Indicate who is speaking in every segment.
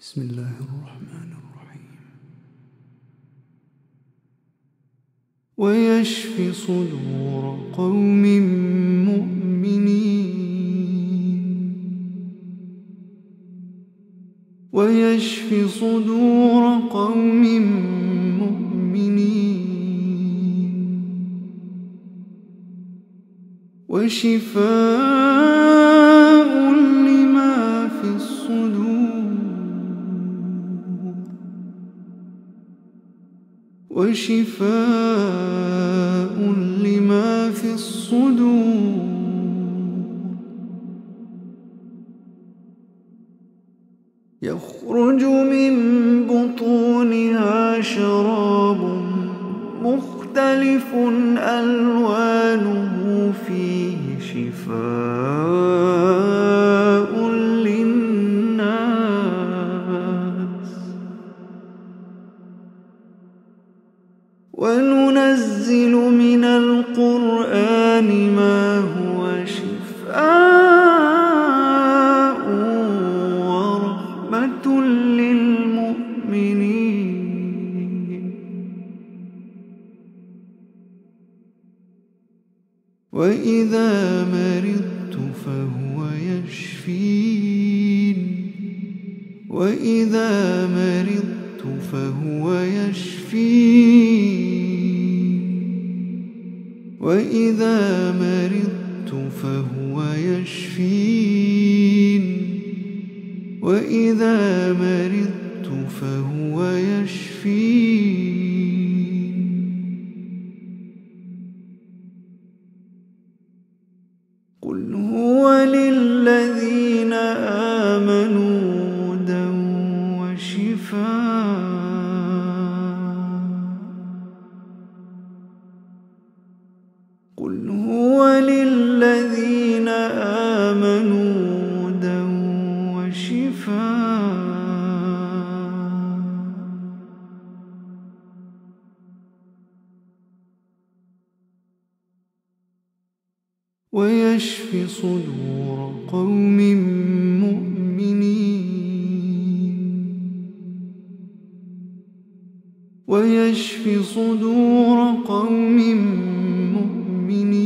Speaker 1: بسم الله الرحمن الرحيم. ويشفي صدور قوم مؤمنين. ويشفي صدور قوم مؤمنين. وشفاء وشفاء لما في الصدور. صدور قوم مؤمنين. ويشفي صدور قوم مؤمنين.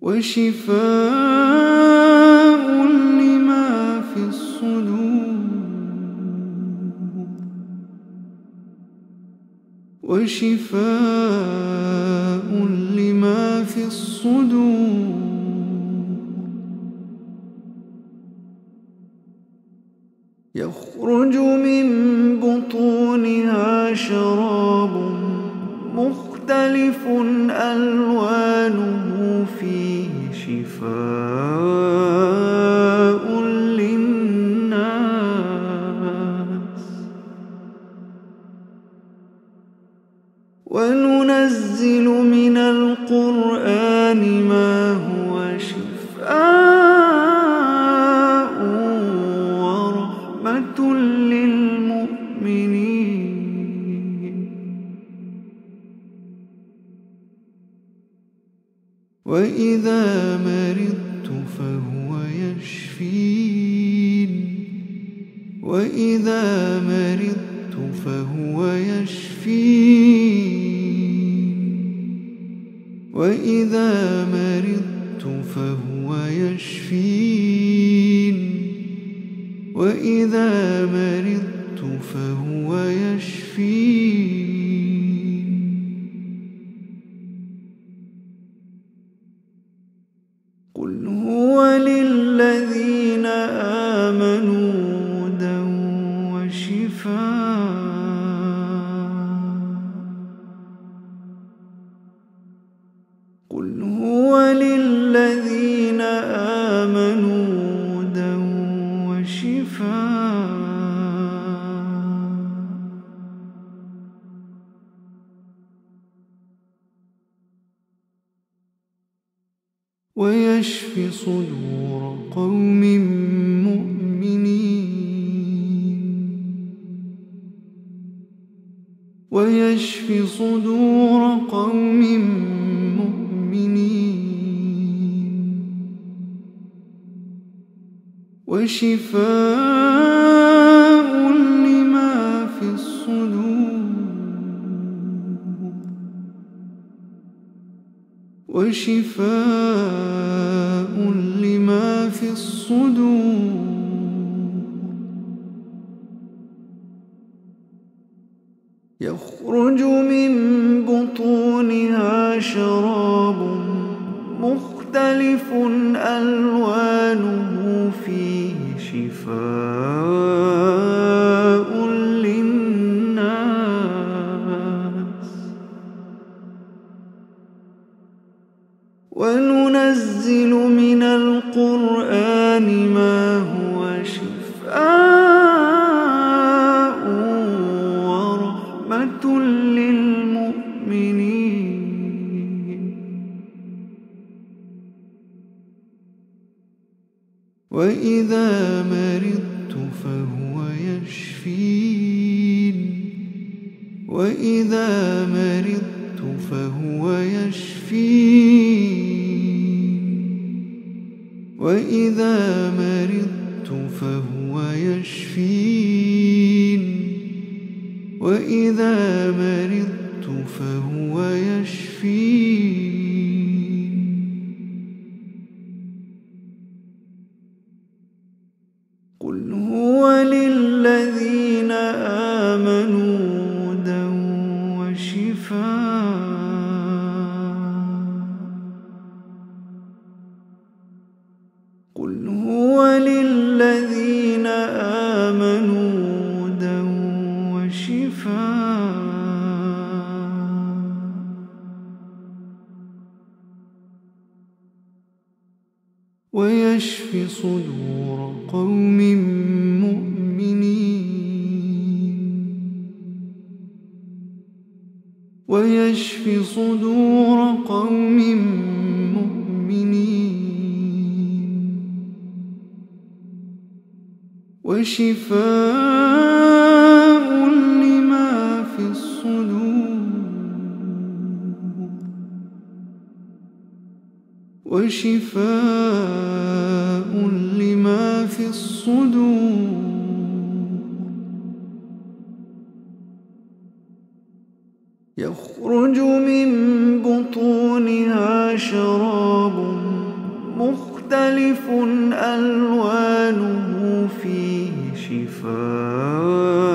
Speaker 1: وشفاء لما في الصدور. وشفاء يشفين وإذا مرضت فهو يشفين. وإذا مرضت فهو يشفين. وإذا مرضت فهو يشفين ويشفي صدور قوم مؤمنين. ويشفي صدور قوم مؤمنين. وشفاء لما في الصدور. وشفاء في وننزل من القرآن ما هو شفاء ورحمة للمؤمنين. وإذا مرضت فهو يشفين. وإذا مرضت فهو يشفين. وإذا مرضت فهو يشفين. وإذا مرضت فهو يشفين. صدور قوم مؤمنين. ويشفي صدور قوم مؤمنين. وشفاء لما في الصدور. وشفاء يخرج من بطونها شراب مختلف ألوانه فيه شفاء.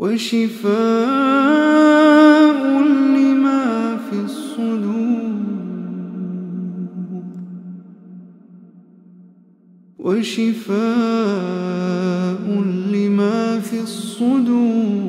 Speaker 1: وشفاء لما في الصدور. وشفاء لما في الصدور.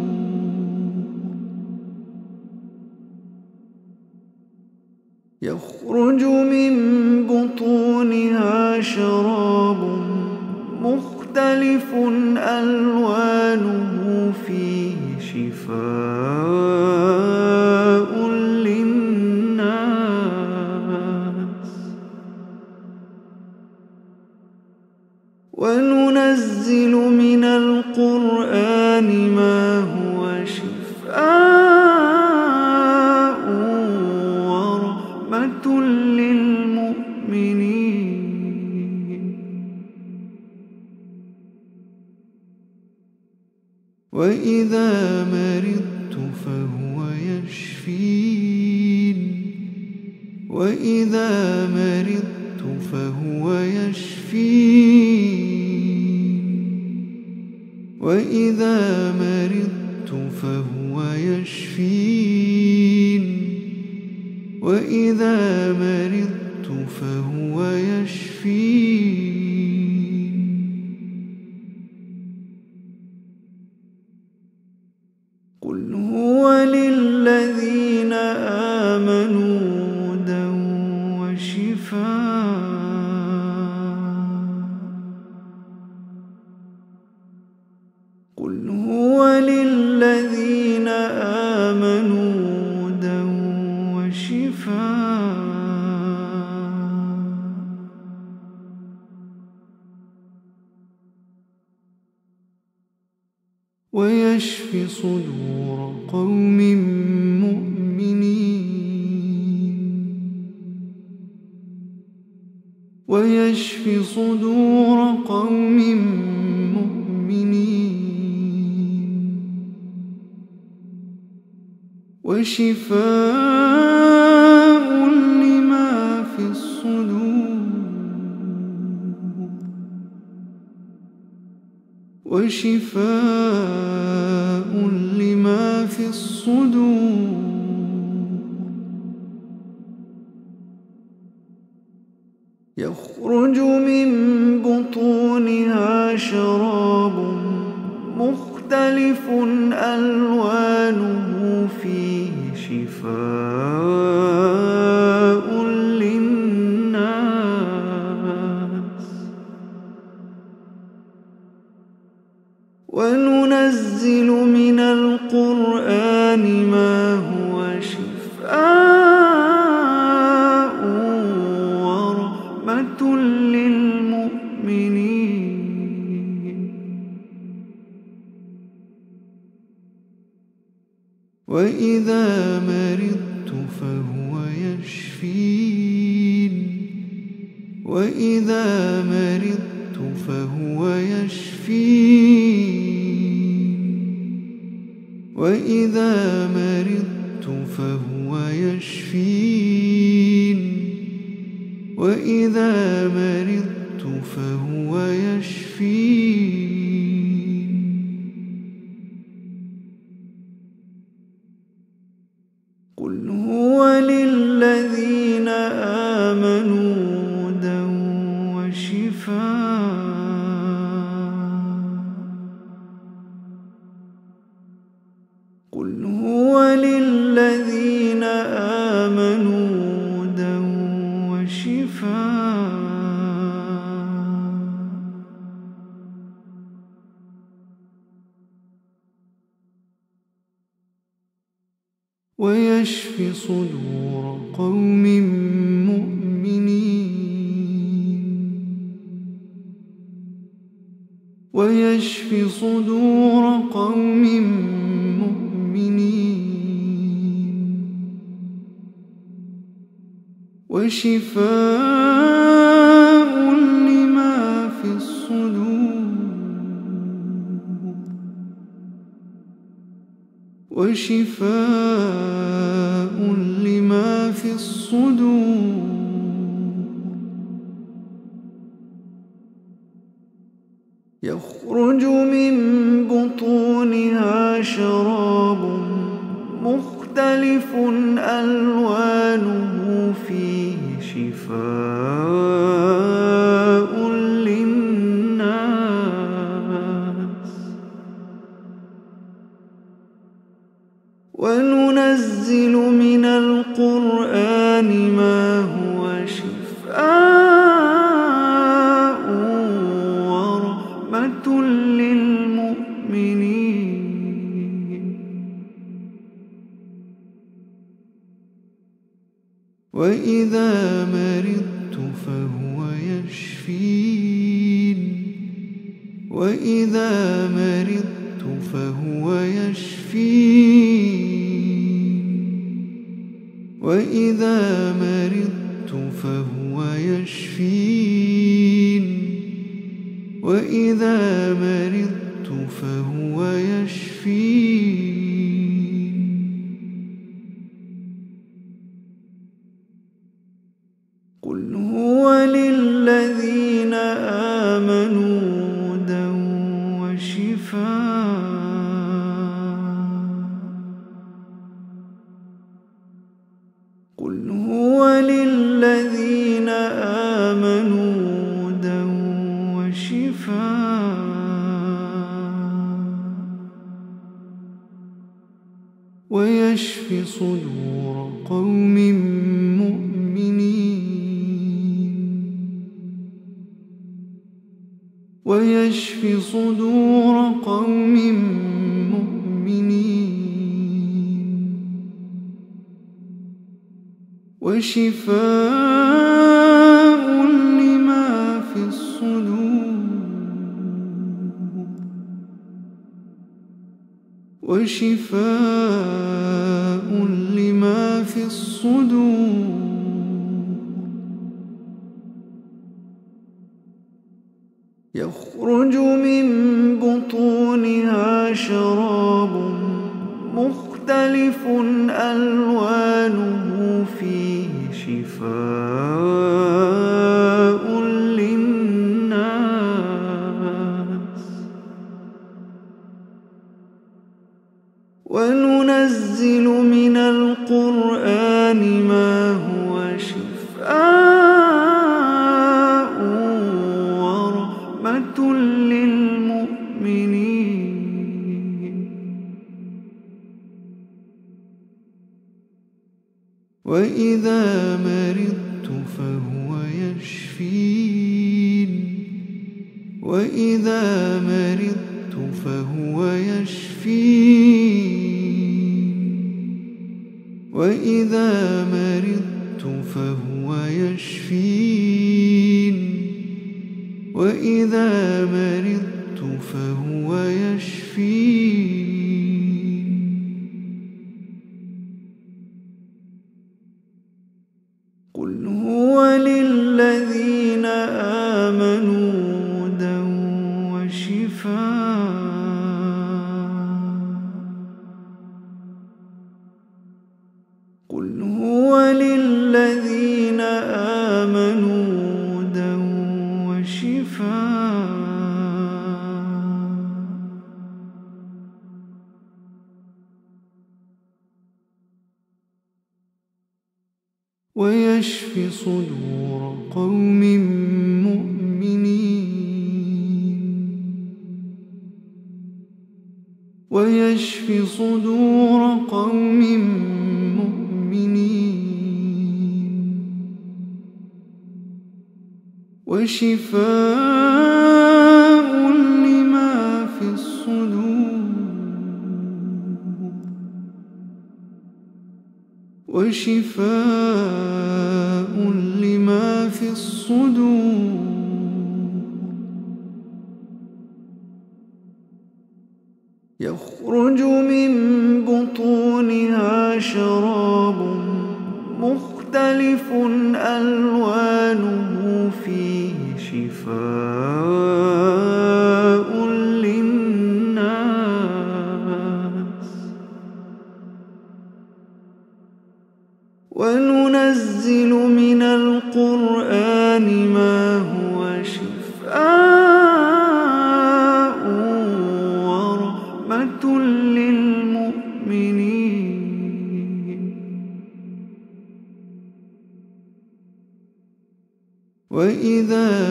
Speaker 1: ويشفي صدور قوم مؤمنين. ويشفي صدور قوم مؤمنين. وشفاء شفاء لما في الصدور. يخرج واشف صدور قوم مؤمنين. ويشف صدور قوم مؤمنين. وشفاء لما في الصدور. وشفاء الصدور إذا مرضت فهو يشفين. وإذا مرضت فهو يشفين. صدور قوم مؤمنين. وشفاء لما في الصدور. وشفاء وإذا مرضت فهو يشفين. وإذا مرضت فهو يشفين. وإذا مرضت فهو يشفين. وإذا مرضت فهو يشفين. وشفاء وننزل من القرآن ما هو شفاء ورحمة للمؤمنين. وإذا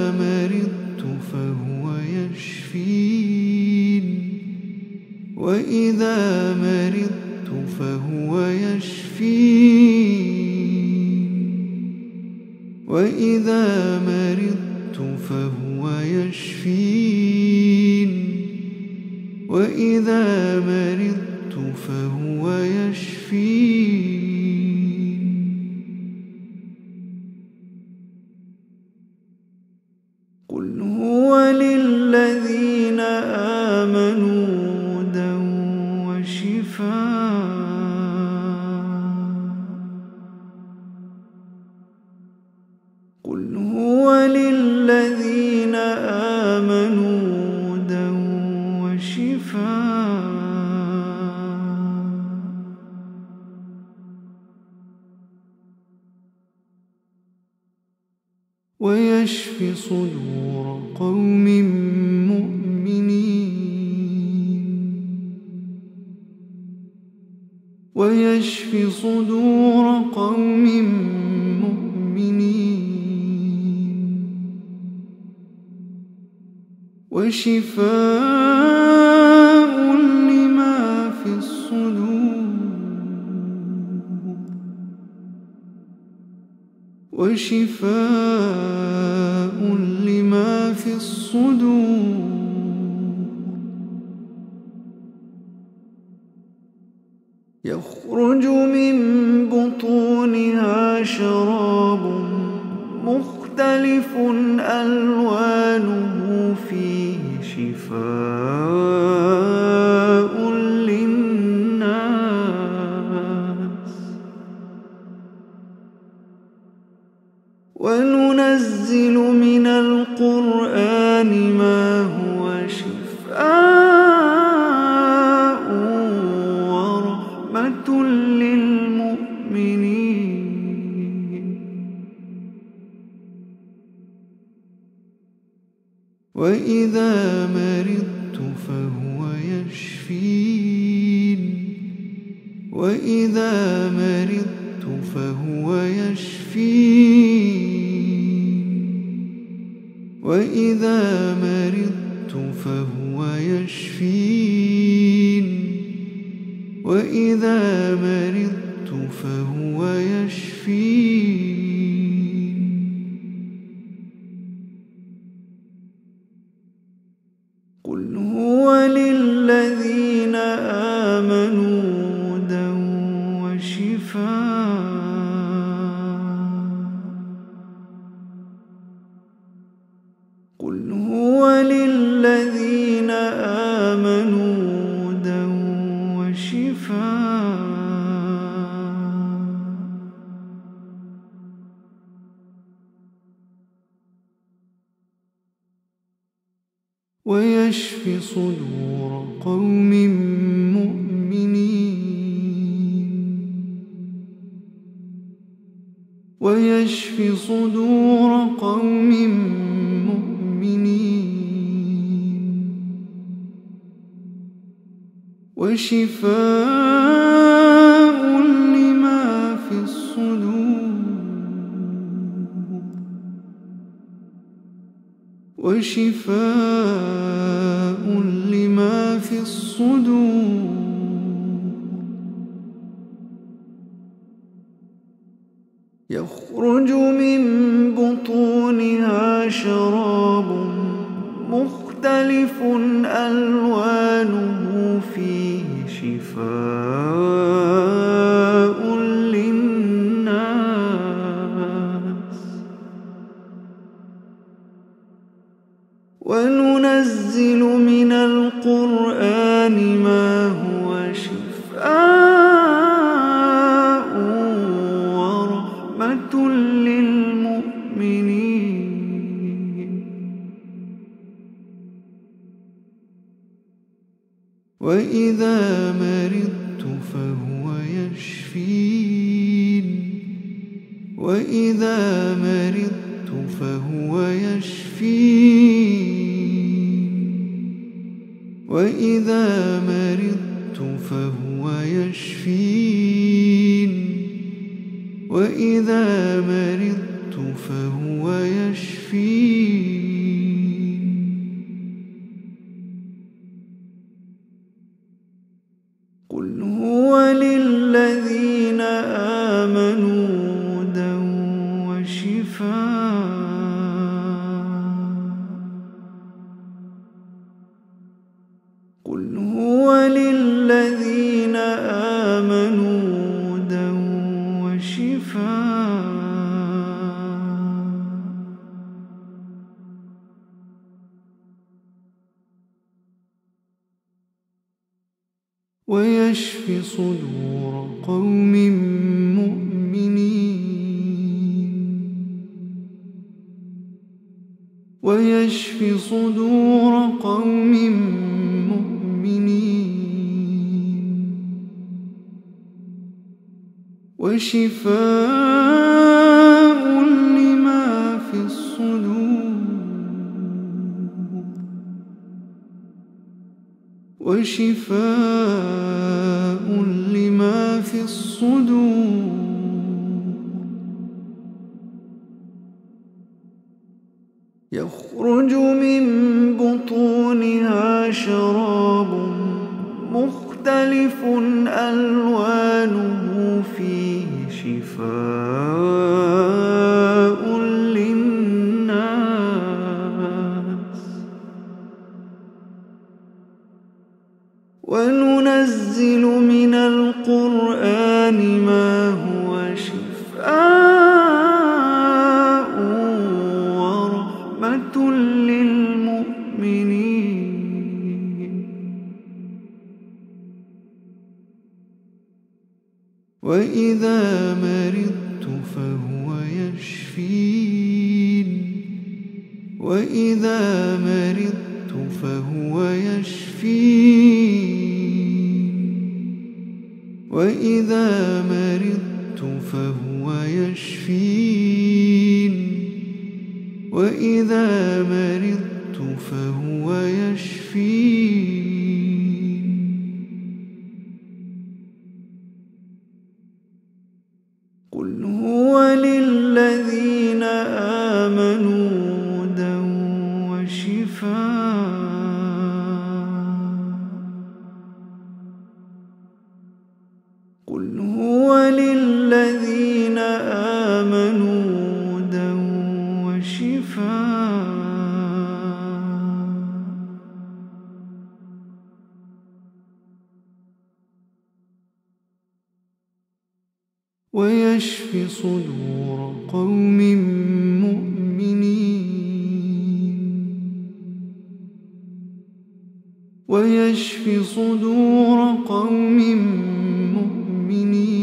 Speaker 1: صدور قوم مؤمنين. وشفاء لما في الصدور. وشفاء لما في الصدور. يخرج من بطونها شراب مختلف ألوانه فيه شفاء. مرضت فهو يشفين وإذا مرضت فهو نور قوم مؤمنين. وشفاء لما في الصدور. وشفاء لما في الصدور. مختلف ألوانه فيه شفاء. شفاء. ويشفي صدور قوم مؤمنين. ويشفي صدور قوم مؤمنين وشفاء لما في الصدور. وشفاء صدور قوم مؤمنين. ويشفي صدور قوم مؤمنين.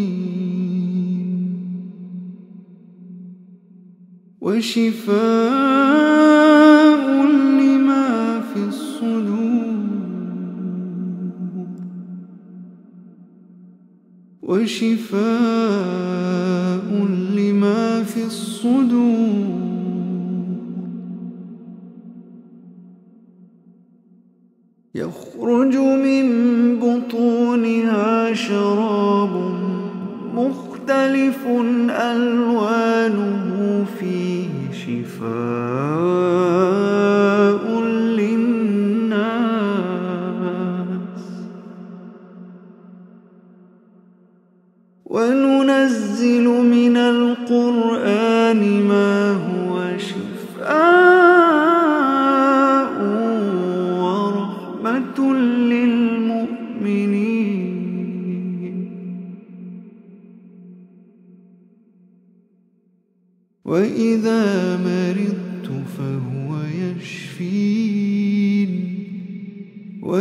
Speaker 1: وشفاء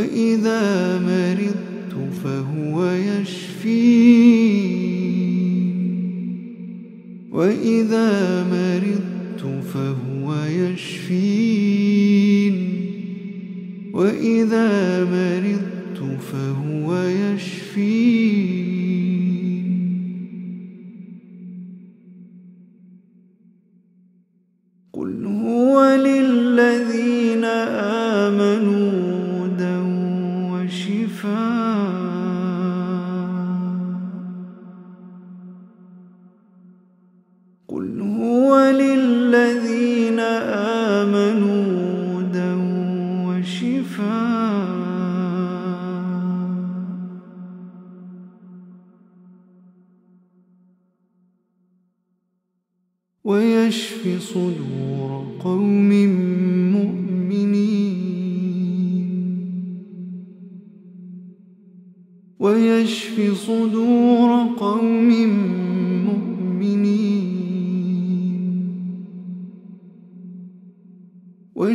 Speaker 1: وإذا مرضت فهو يشفين وإذا مرضت فهو يشفين وإذا مرضت فهو يشفين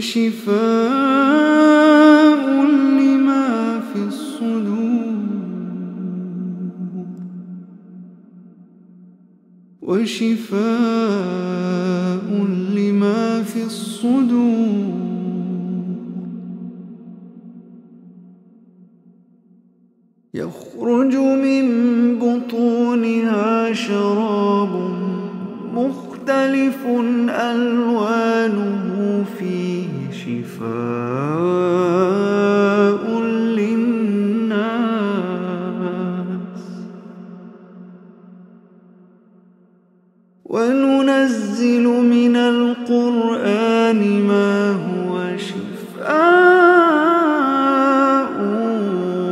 Speaker 1: شفاء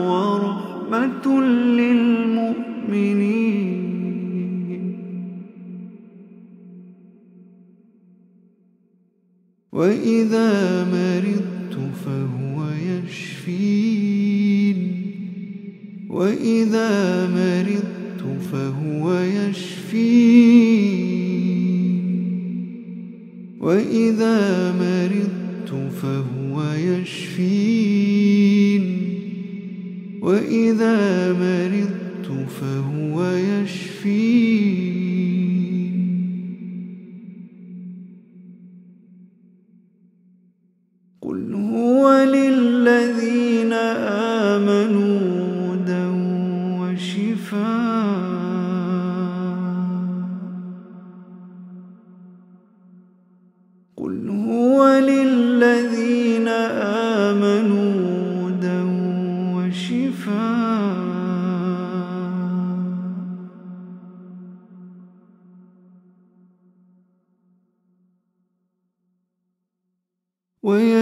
Speaker 1: ورحمة للمؤمنين. وإذا مرضت فهو يشفين. وإذا مرضت فهو يشفين. وإذا مرضت فهو ويشفين. وإذا مرضت فهو يشفين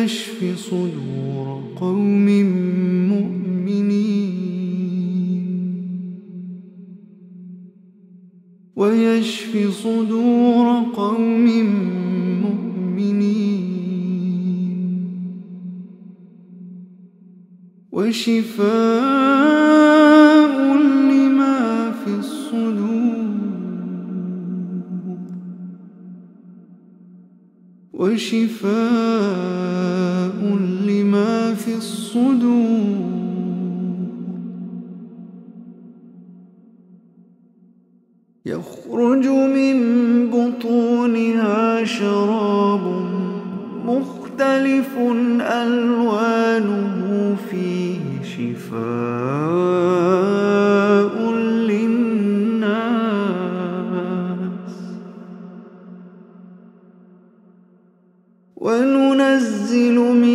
Speaker 1: يشف صدور قوم مؤمنين. ويشف صدور قوم مؤمنين. وشفاء شراب مختلف ألوانه فيه شفاء للناس. وننزل من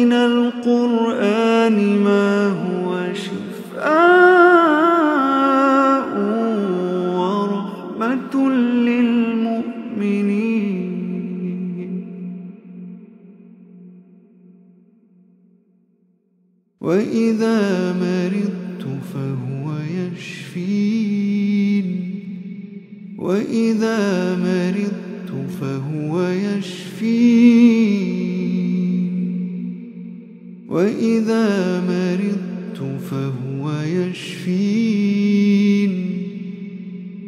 Speaker 1: إذا مرضت فهو يشفين وإذا مرضت فهو يشفين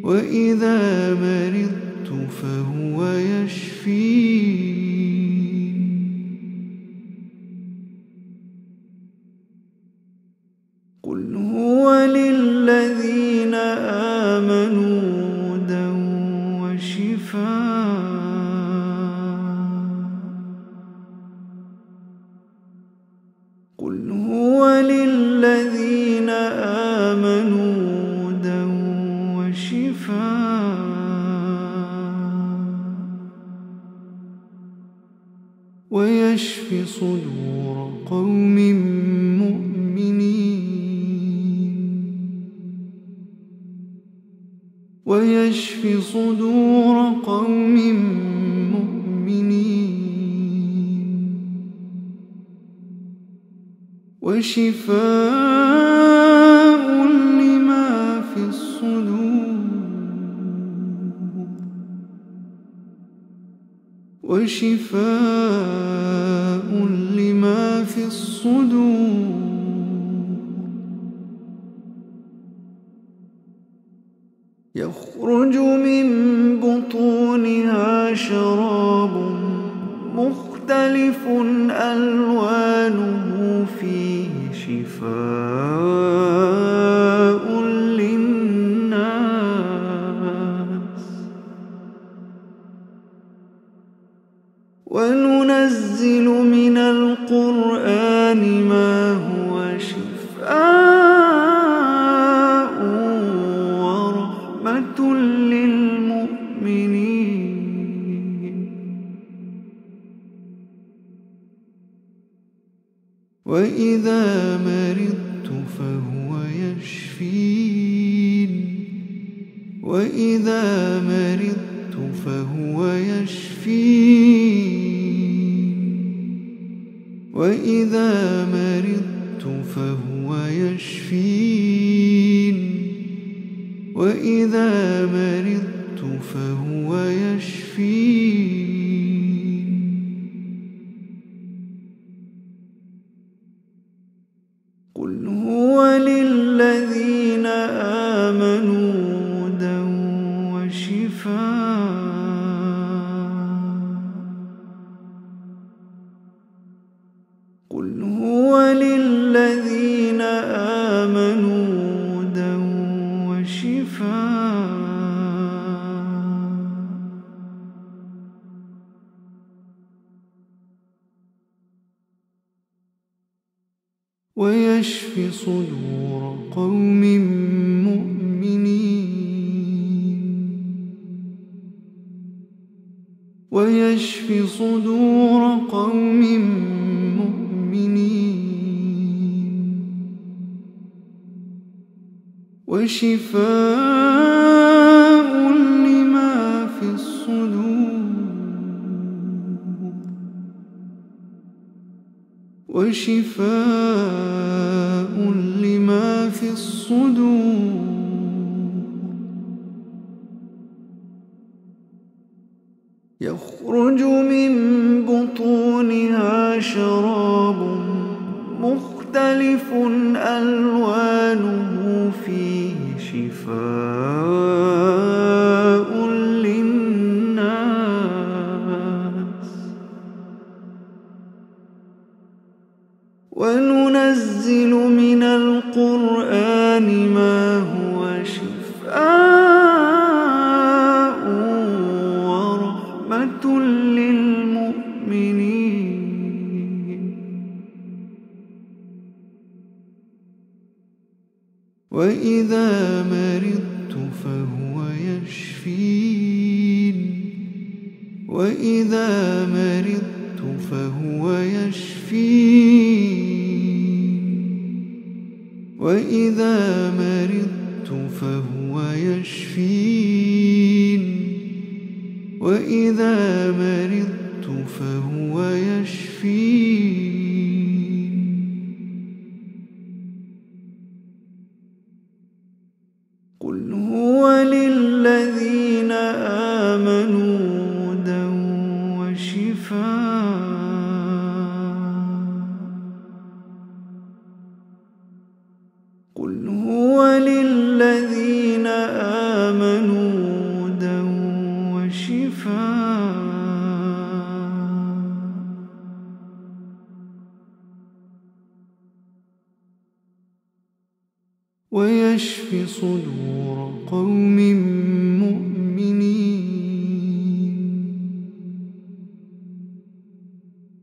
Speaker 1: وإذا مرضت فهو يشفين شفاء لما في الصدور وشفاء لما في الصدور صدور قوم مؤمنين. ويشف صدور قوم مؤمنين. وشفاء لما في الصدور. وشفاء صدور ويشف صدور قوم مؤمنين.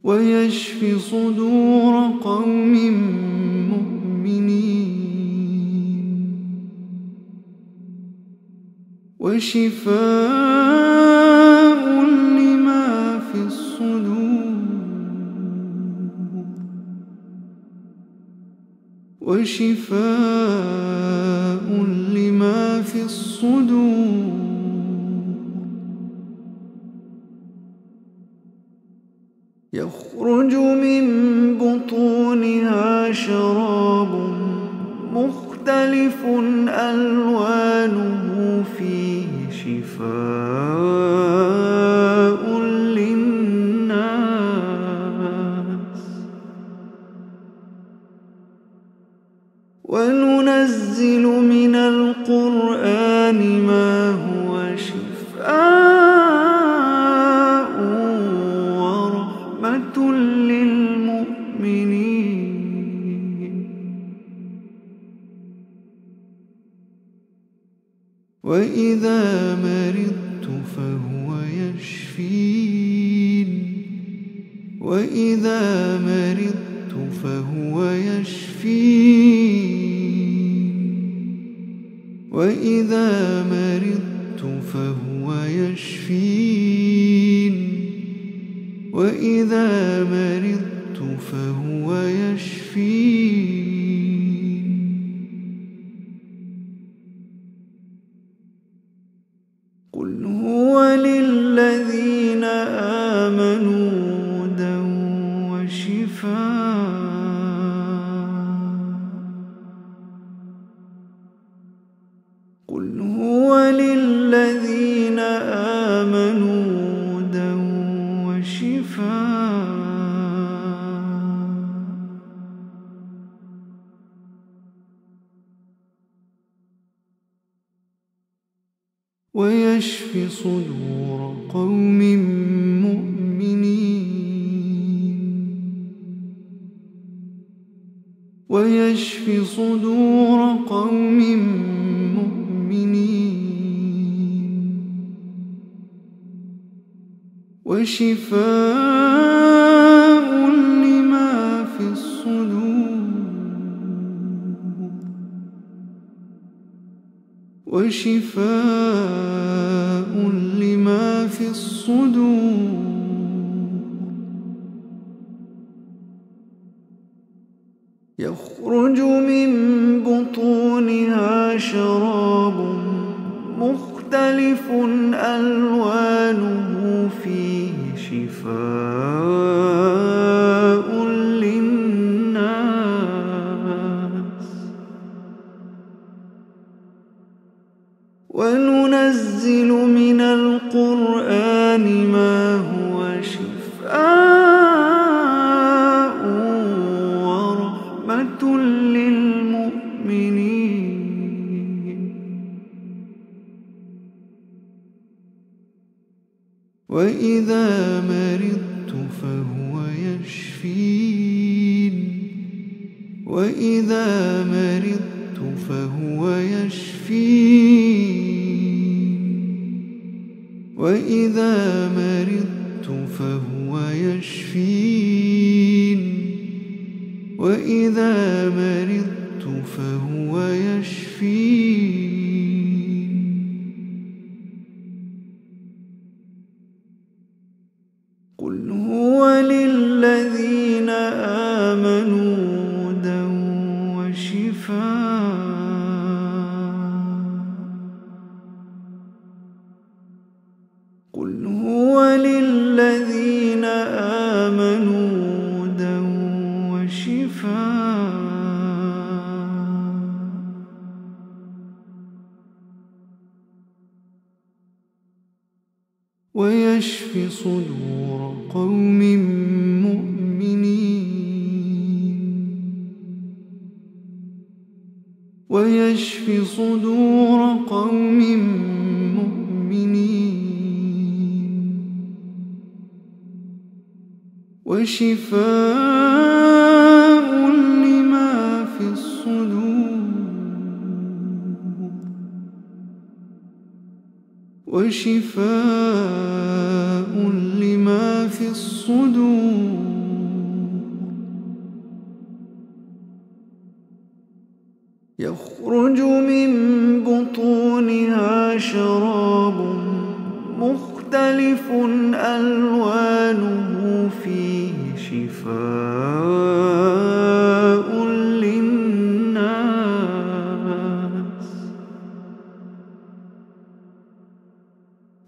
Speaker 1: ويشف صدور قوم مؤمنين. وشفاء لما في الصدور. وشفاء مرضت فهو يشفين ويشفي صدور قوم مؤمنين. ويشفي صدور قوم مؤمنين. وشفاء لما في الصدور. وشفاء الصدور. وإذا مرضت فهو يشفين. وإذا مرضت فهو يشفين. وإذا مرضت فهو يشفين. وإذا مرضت فهو يشفين. ويشفي صدور قوم مؤمنين. ويشفي صدور قوم مؤمنين. وشفاء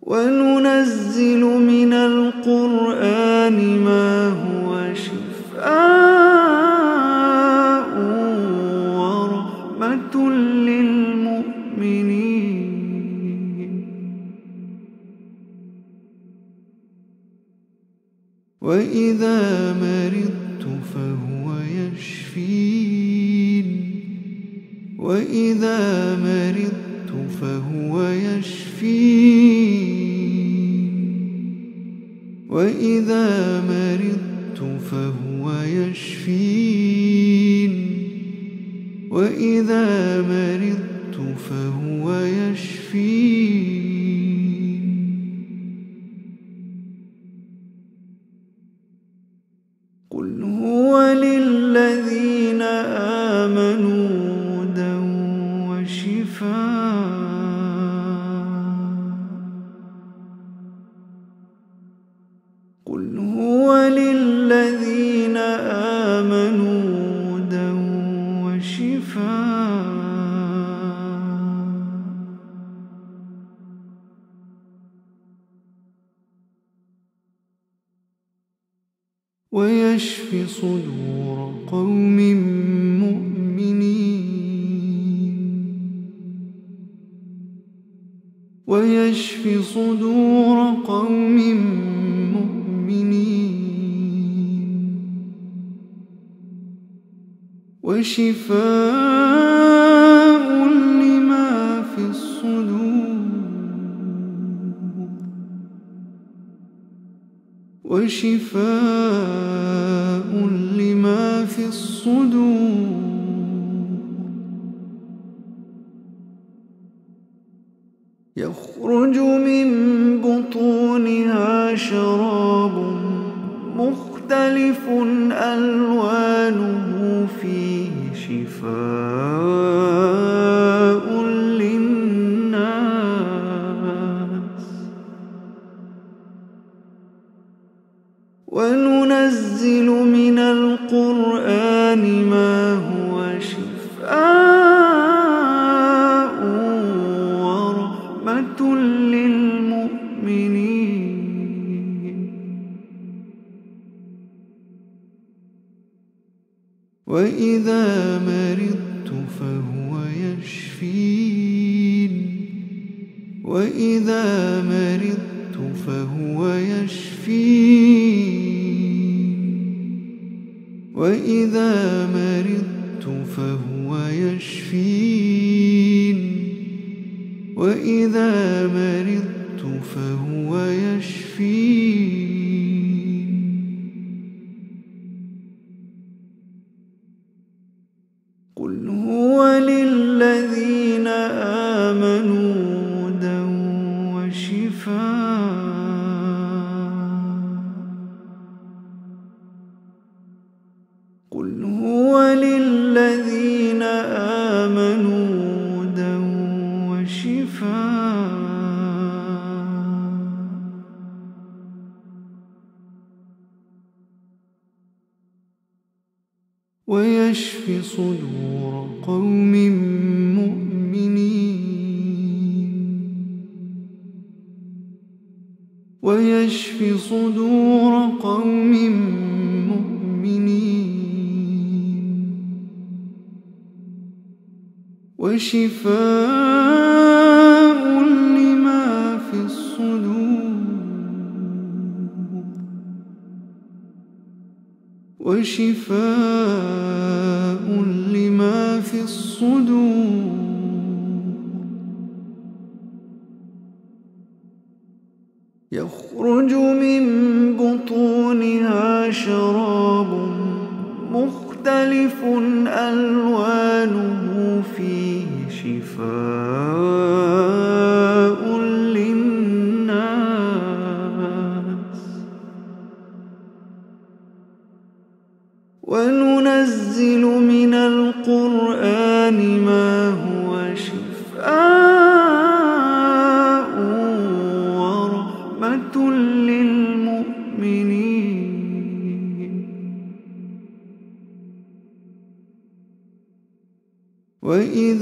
Speaker 1: وننزل من القرآن ما هو شفاء ورحمة للمؤمنين. وإذا مرضت فهو يشفين. وإذا مرضت فهو يشفين. وإذا مرضت فهو يشفين. وإذا مرضت فهو يشف صدور قوم مؤمنين. ويشف صدور قوم مؤمنين. وشفاء لما في الصدور. وشفاء الصدور. يخرج من بطونها شراب مختلف ألوانه فيه شفاء. وشفاء لما في الصدور. وشفاء لما في الصدور.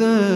Speaker 1: إذا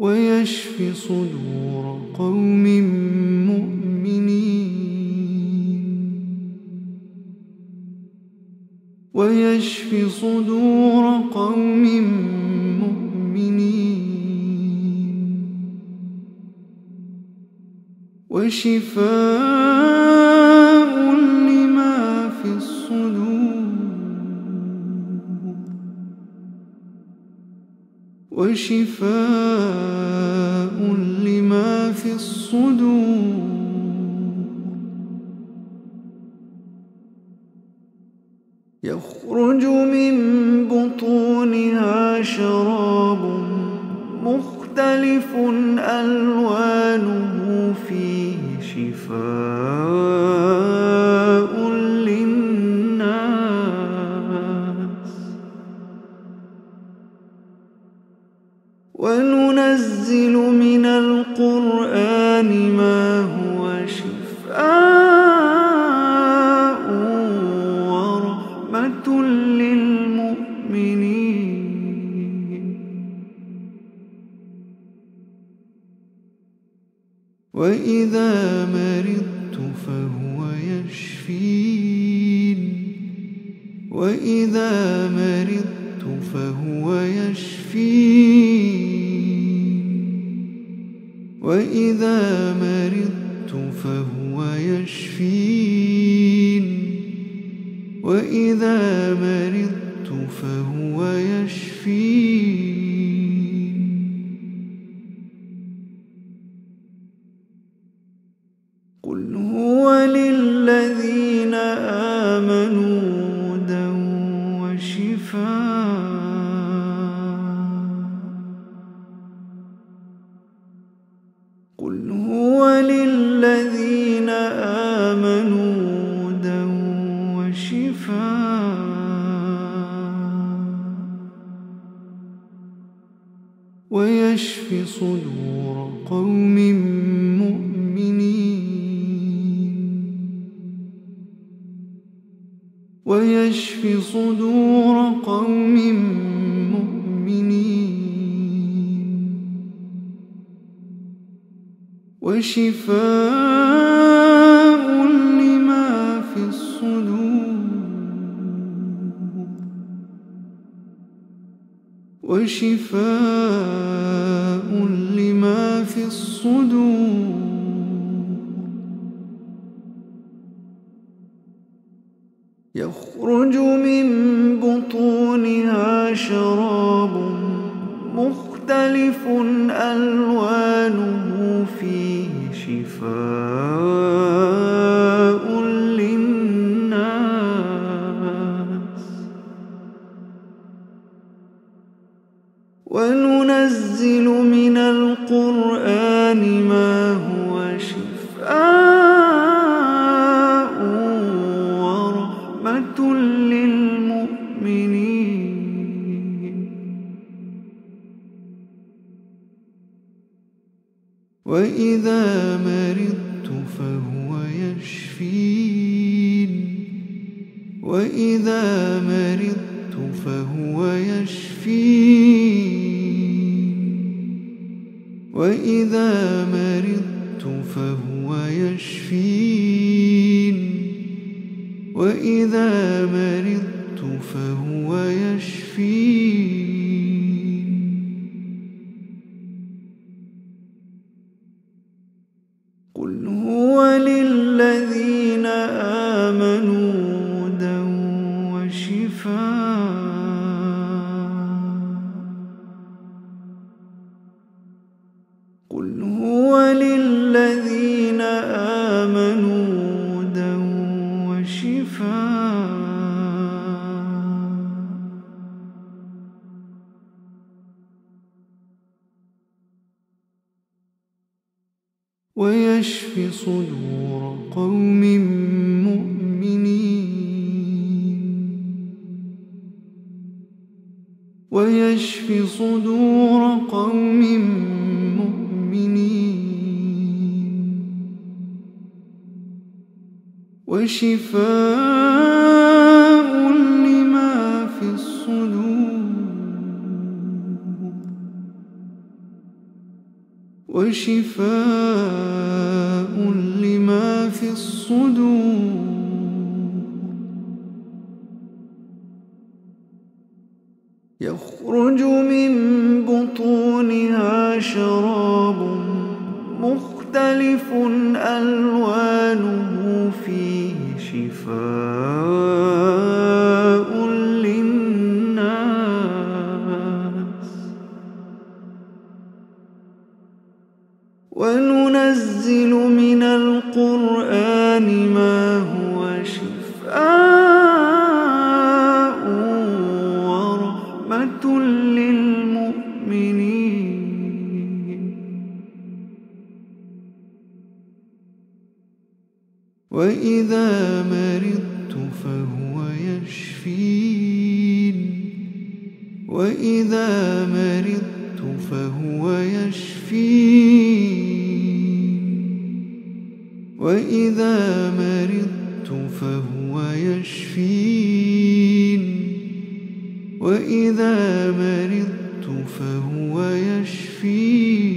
Speaker 1: ويشف صدور قوم مؤمنين. ويشف صدور قوم مؤمنين. وشفاء وشفاء لما في الصدور. صدور قوم مؤمنين. ويشفي صدور قوم مؤمنين. وشفاء لما في الصدور. وشفاء في مرضت فهو يشفين وإذا مرضت فهو يشفين. ويشفي صدور قوم مؤمنين. ويشفي صدور قوم مؤمنين. وشفاء لما في الصدور. وشفاء في وإذا مرضت فهو يشفين. وإذا مرضت فهو يشفين. وإذا مرضت فهو يشفين. وإذا مرضت فهو يشفيه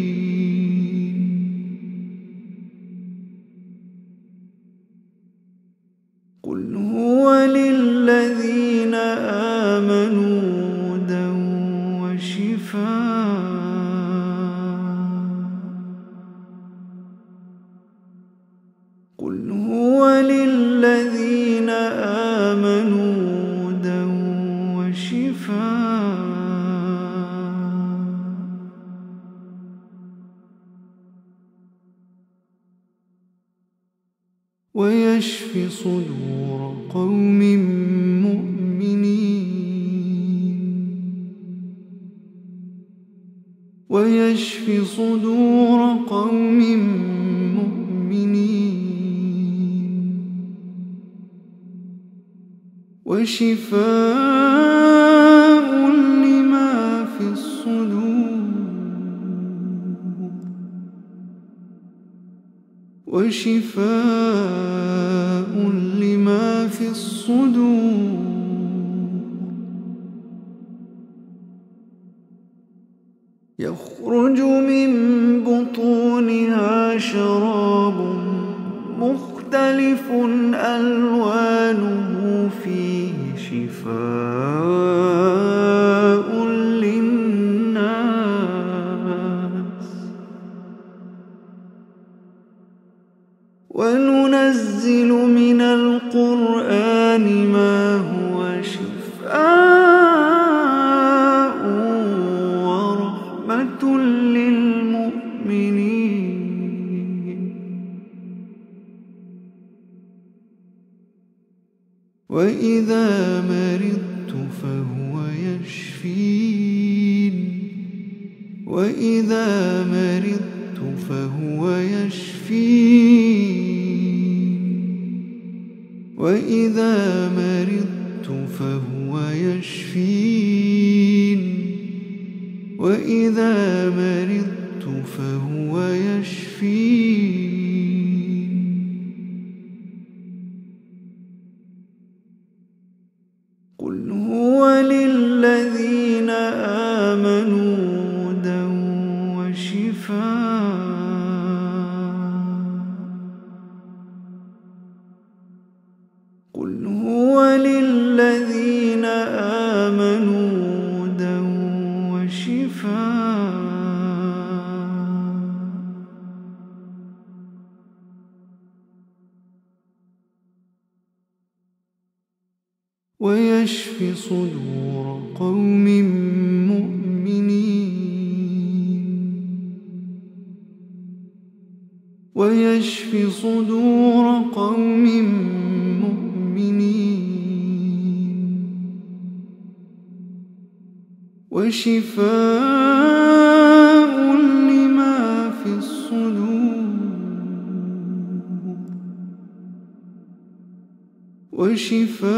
Speaker 1: في صدور قوم مؤمنين. ويشف صدور قوم مؤمنين. وشفاء لما في الصدور. وشفاء سدور وشفاء لما في الصدور. وشفاء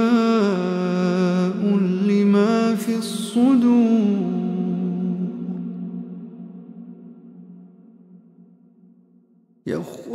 Speaker 1: لما في الصدور. يخ